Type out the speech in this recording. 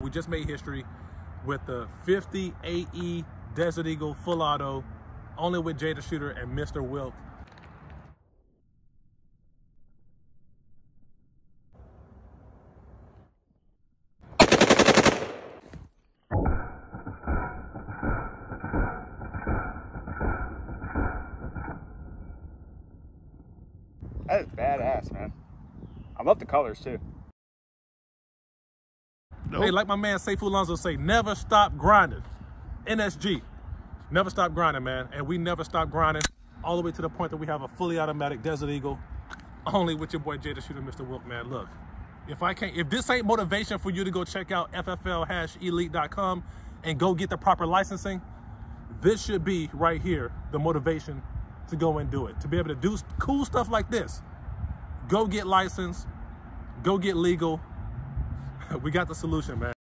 We just made history with the 50 AE Desert Eagle full auto, only with Jay The Shooter and Mr. Wilk. That is badass, man. I love the colors too. Nope. Hey, like my man Sayfu Alonso say, never stop grinding. NSG, never stop grinding, man. And we never stop grinding all the way to the point that we have a fully automatic Desert Eagle, only with your boy Jay The Shooter, Mr. Wilk, man. Look, if I can't, if this ain't motivation for you to go check out FFL-elite.com and go get the proper licensing, this should be right here, the motivation to go and do it. To be able to do cool stuff like this. Go get licensed, go get legal. We got the solution, man.